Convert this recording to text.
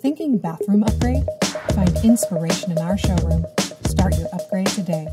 Thinking bathroom upgrade? Find inspiration in our showroom. Start your upgrade today.